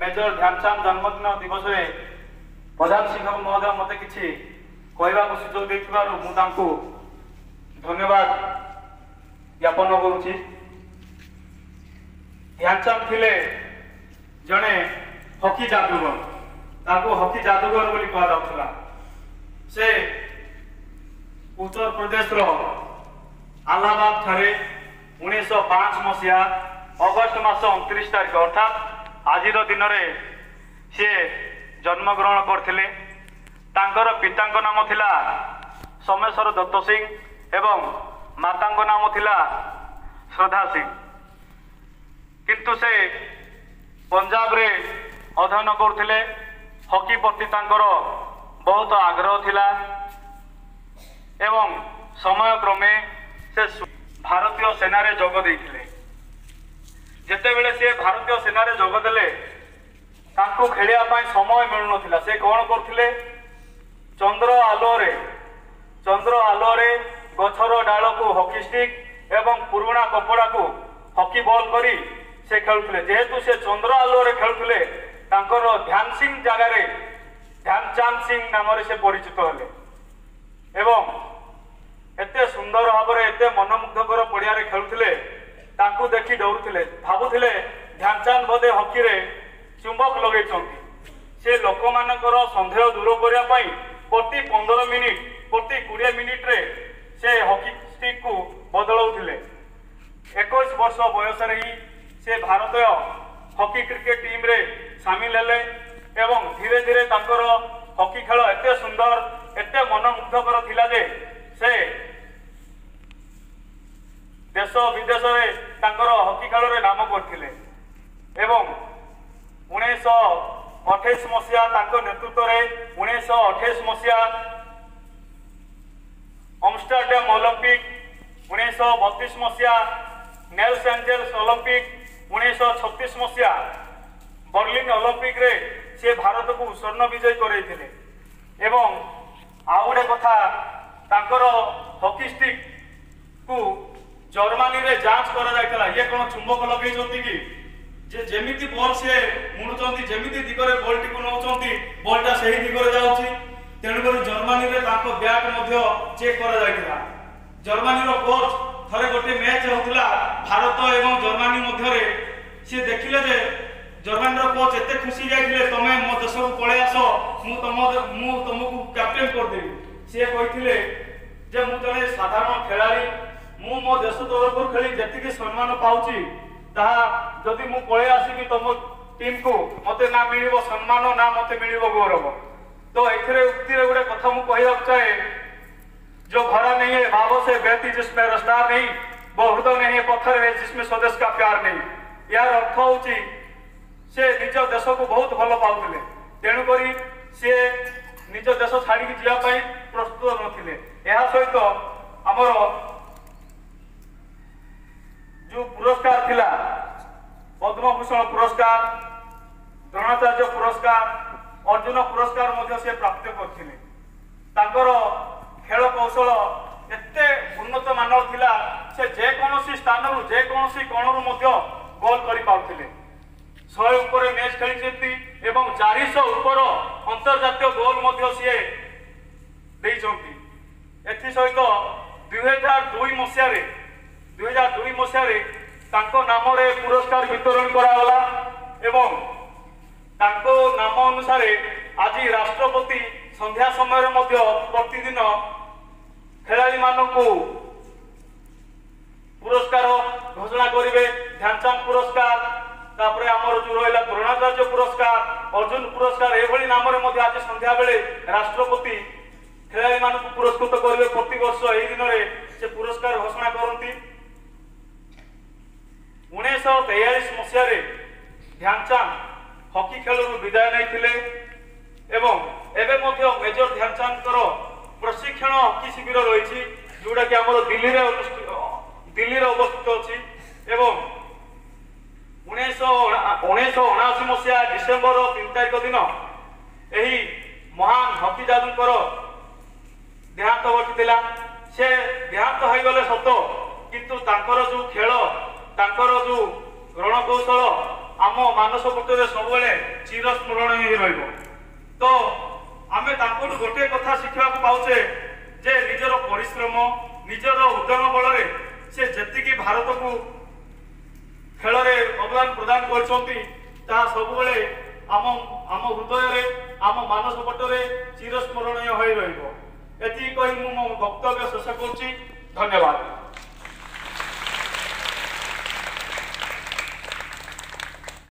Major Dhyan Chand ଜନ୍ମଦିନ ଦିବସରେ ପ୍ରଧାନ ଶିକ୍ଷକ ମହୋଦୟ ମୋତେ କିଛି କହିବାକୁ ସୁଯୋଗ ଦେଇଥିବାରୁ ମୁଁ ତାଙ୍କୁ ଧନ୍ୟବାଦ ଜ୍ଞାପନ କରୁଛି ଧ୍ୟାନଚାନ୍ଦ ଥିଲେ ଜଣେ ହକି ଯାଦୁଗର ତାଙ୍କୁ ହକି ଯାଦୁଗର ବୋଲି କୁହାଯାଉଥିଲା ସେ ଉତ୍ତରପ୍ରଦେଶର ଆହ୍ଲାବାଦ ଠାରେ ଉଣେଇଶହ ପାଞ୍ଚ ମସିହା ଅଗଷ୍ଟ ମାସ ଅଣତିରିଶ ତାରିଖ ଅର୍ଥାତ୍ ଆଜିର ଦିନରେ ସିଏ ଜନ୍ମଗ୍ରହଣ କରିଥିଲେ। ତାଙ୍କର ପିତାଙ୍କ ନାମ ଥିଲା ସୋମେଶ୍ୱର ଦତ୍ତ ସିଂ ଏବଂ ମାତାଙ୍କ ନାମ ଥିଲା ଶ୍ରଦ୍ଧା ସିଂ। କିନ୍ତୁ ସେ ପଞ୍ଜାବରେ ଅଧ୍ୟୟନ କରୁଥିଲେ। ହକି ପ୍ରତି ତାଙ୍କର ବହୁତ ଆଗ୍ରହ ଥିଲା ଏବଂ ସମୟକ୍ରମେ ସେ ଭାରତୀୟ ସେନାରେ ଯୋଗ ଦେଇଥିଲେ। ଯେତେବେଳେ ସେ ଭାରତୀୟ ସେନାରେ ଯୋଗ ଦେଲେ ତାଙ୍କୁ ଖେଳିବା ପାଇଁ ସମୟ ମିଳୁନଥିଲା। ସେ କ'ଣ କରୁଥିଲେ? ଚନ୍ଦ୍ର ଆଲୋରେ ଚନ୍ଦ୍ର ଆଲୋରେ ଗଛର ଡାଳକୁ ହକି ଷ୍ଟିକ୍ ଏବଂ ପୁରୁଣା କପଡ଼ାକୁ ହକି ବଲ୍ କରି ସେ ଖେଳୁଥିଲେ। ଯେହେତୁ ସେ ଚନ୍ଦ୍ର ଆଲୋରେ ଖେଳୁଥିଲେ ତାଙ୍କର ଧ୍ୟାନ ସିଂ ଜାଗାରେ ଧ୍ୟାନଚାନ୍ଦ ସିଂ ନାମରେ ସେ ପରିଚିତ ହେଲେ। ଏବଂ ଏତେ ସୁନ୍ଦର ଭାବରେ ଏତେ ମନମୁଗ୍ଧକର ପଡ଼ିଆରେ ଖେଳୁଥିଲେ ଦେଖି ଡରୁଥିଲେ ଭାବୁଥିଲେ ଧ୍ୟାନଚାନ୍ଦ ବୋଧେ ହକିରେ ଚୁମ୍ବକ ଲଗେଇଛନ୍ତି। ସେ ଲୋକମାନଙ୍କର ସନ୍ଦେହ ଦୂର କରିବା ପାଇଁ ପ୍ରତି ପନ୍ଦର ମିନିଟ୍ ପ୍ରତି କୋଡ଼ିଏ ମିନିଟ୍ରେ ସେ ହକି ଷ୍ଟିକ୍କୁ ବଦଳାଉଥିଲେ। ଏକୋଇଶ ବର୍ଷ ବୟସରେ ହିଁ ସେ ଭାରତୀୟ ହକି କ୍ରିକେଟ ଟିମ୍ରେ ସାମିଲ ହେଲେ ଏବଂ ଧୀରେ ଧୀରେ ତାଙ୍କର ହକି ଖେଳ ଏତେ ସୁନ୍ଦର ଏତେ ମନମୁଗ୍ଧକର ଥିଲା ଯେ ସେ ଦେଶ ବିଦେଶରେ ତାଙ୍କର ହକି ଖେଳରେ ନାମ କରିଥିଲେ। ଏବଂ ଉଣେଇଶହ ଅଠେଇଶ ମସିହା ତାଙ୍କ ନେତୃତ୍ୱରେ ଉଣେଇଶହ ଅଠେଇଶ ମସିହା ଆମଷ୍ଟରଡ୍ୟାମ ଅଲିମ୍ପିକ ଉଣେଇଶହ ବତିଶ ମସିହା ନେଲ୍ସ ଆଞ୍ଜେଲ୍ସ ଅଲିମ୍ପିକ ଉଣେଇଶହ ଛତିଶ ମସିହା ବର୍ଲିନ ଅଲିମ୍ପିକରେ ସେ ଭାରତକୁ ସ୍ୱର୍ଣ୍ଣ ବିଜୟ କରାଇଥିଲେ। ଏବଂ ଆଉ ଗୋଟେ କଥା ତାଙ୍କର ହକି ଷ୍ଟିକ୍ କୁ ଜର୍ମାନୀରେ ଯାଞ୍ଚ କରାଯାଇଥିଲା ଇଏ କ'ଣ ଚୁମ୍ବକ ଲଗେଇଛନ୍ତି କି ଯେ ଯେମିତି ବଲ୍ ସିଏ ମୁଣୁଛନ୍ତି ଯେମିତି ଦିଗରେ ବଲ୍ଟିକୁ ନେଉଛନ୍ତି ବଲ୍ଟା ସେହି ଦିଗରେ ଯାଉଛି ତେଣୁକରି ଜର୍ମାନୀରେ ତାଙ୍କ ବ୍ୟାଟ୍ ମଧ୍ୟ ଚେକ୍ କରାଯାଇଥିଲା ଜର୍ମାନୀର କୋଚ୍ ଥରେ ଗୋଟେ ମ୍ୟାଚ୍ ହେଉଥିଲା ଭାରତ ଏବଂ ଜର୍ମାନୀ ମଧ୍ୟରେ। ସିଏ ଦେଖିଲେ ଯେ ଜର୍ମାନୀର କୋଚ୍ ଏତେ ଖୁସି ଯାଇଥିଲେ ତମେ ମୋ ଦେଶକୁ ପଳେଇ ଆସ ମୁଁ ତମ ମୁଁ ତମକୁ କ୍ୟାପ୍ଟେନ୍ କରିଦେବି। ସିଏ କହିଥିଲେ ଯେ ମୁଁ ଜଣେ ସାଧାରଣ ଖେଳାଳି ମୁଁ ମୋ ଦେଶ ତରଫରୁ ଖେଳି ଯେତିକି ସମ୍ମାନ ପାଉଛି ତାହା ଯଦି ମୁଁ ପଳେଇ ଆସିବି ତମ ଟିମ୍କୁ ମତେ ନା ମିଳିବ ସମ୍ମାନ ନା ମତେ ମିଳିବ ଗୌରବ ତ ଏଥିରେ ଉକ୍ତିରେ ଗୋଟେ କଥା ମୁଁ କହିବାକୁ ଚାହେଁ जो भरा नहीं है भावों से बहती जिसमें रसदार नहीं वो हृदय नहीं है पत्थर है जिसमें स्वदेश का प्यार नहीं यार अर्थ ହଉଛି ସେ ନିଜ ଦେଶକୁ ବହୁତ ପଦ୍ମଭୂଷଣ ପୁରସ୍କାର ଦ୍ରୋଣାଚାର୍ଯ୍ୟ ପୁରସ୍କାର ଅର୍ଜୁନ ପୁରସ୍କାର ମଧ୍ୟ ସେ ପ୍ରାପ୍ତ କରିଥିଲେ। ତାଙ୍କର ଖେଳ କୌଶଳ ଏତେ ଉନ୍ନତ ମାନର ଥିଲା ସେ ଯେକୌଣସି ସ୍ଥାନରୁ ଯେକୌଣସି କୋଣରୁ ମଧ୍ୟ ଗୋଲ କରିପାରୁଥିଲେ ଶହେ ଉପରେ ମ୍ୟାଚ୍ ଖେଳିଛନ୍ତି ଏବଂ ଚାରିଶହ ଉପର ଅନ୍ତର୍ଜାତୀୟ ଗୋଲ ମଧ୍ୟ ସିଏ ଦେଇଛନ୍ତି। ଏଥିସହିତ ଦୁଇ ହଜାର ଦୁଇ ମସିହାରେ ଦୁଇ ହଜାର ଦୁଇ ମସିହାରେ ତାଙ୍କ ନାମରେ ପୁରସ୍କାର ବିତରଣ କରାଗଲା ଏବଂ ତାଙ୍କ ନାମ ଅନୁସାରେ ଆଜି ରାଷ୍ଟ୍ରପତି ସନ୍ଧ୍ୟା ସମୟରେ ମଧ୍ୟ ପ୍ରତିଦିନ ଖେଳାଳିମାନଙ୍କୁ ପୁରସ୍କାର ଘୋଷଣା କରିବେ। ଧ୍ୟାନଚାନ୍ଦ ପୁରସ୍କାର ତାପରେ ଆମର ଯୋଉ ରହିଲା ଦ୍ରୋଣାଚାର୍ଯ୍ୟ ପୁରସ୍କାର ଅର୍ଜୁନ ପୁରସ୍କାର ଏଭଳି ନାମରେ ମଧ୍ୟ ଆଜି ସନ୍ଧ୍ୟାବେଳେ ରାଷ୍ଟ୍ରପତି ଖେଳାଳିମାନଙ୍କୁ ପୁରସ୍କୃତ କରିବେ। ପ୍ରତିବର୍ଷ ଏହି ଦିନରେ ସେ ପୁରସ୍କାର ଘୋଷଣା କରନ୍ତି। ଉଣେଇଶହ ତେୟାଳିଶ ମସିହାରେ ଧ୍ୟାନଚାନ୍ଦ ହକି ଖେଳରୁ ବିଦାୟ ନେଇଥିଲେ ଏବଂ ଏବେ ମଧ୍ୟ ମେଜର ଧ୍ୟାନଚାନ୍ଦଙ୍କର ପ୍ରଶିକ୍ଷଣ ହକି ଶିବିର ରହିଛି ଯୋଉଟାକି ଆମର ଦିଲ୍ଲୀରେ ଦିଲ୍ଲୀରେ ଅବସ୍ଥିତ ଅଛି ଏବଂ ଉଣେଇଶହ ଉଣେଇଶହ ଅଣାଅଶୀ ମସିହା ଡିସେମ୍ବର ତିନି ତାରିଖ ଦିନ ଏହି ମହାନ ହକି ଯାଦୁଙ୍କର ଦେହାନ୍ତ ଘଟିଥିଲା। ସେ ଦେହାନ୍ତ ହୋଇଗଲେ ସତ କିନ୍ତୁ ତାଙ୍କର ଯୋଉ ଖେଳ ତାଙ୍କର ଯୋଉ ରଣକୌଶଳ ଆମ ମାନସ ପଟରେ ସବୁବେଳେ ଚିରସ୍ମରଣୀୟ ହେଇ ରହିବ। ତ ଆମେ ତାଙ୍କଠୁ ଗୋଟିଏ କଥା ଶିଖିବାକୁ ପାଉଛେ ଯେ ନିଜର ପରିଶ୍ରମ ନିଜର ଉଦ୍ୟମ ବଳରେ ସେ ଯେତିକି ଭାରତକୁ ଖେଳରେ ଅବଦାନ ପ୍ରଦାନ କରିଛନ୍ତି ତାହା ସବୁବେଳେ ଆମ ଆମ ହୃଦୟରେ ଆମ ମାନସ ପଟରେ ଚିରସ୍ମରଣୀୟ ହୋଇ ରହିବ। ଏତିକି କହି ମୁଁ ମୋ ବକ୍ତବ୍ୟ ଶେଷ କରୁଛି। ଧନ୍ୟବାଦ।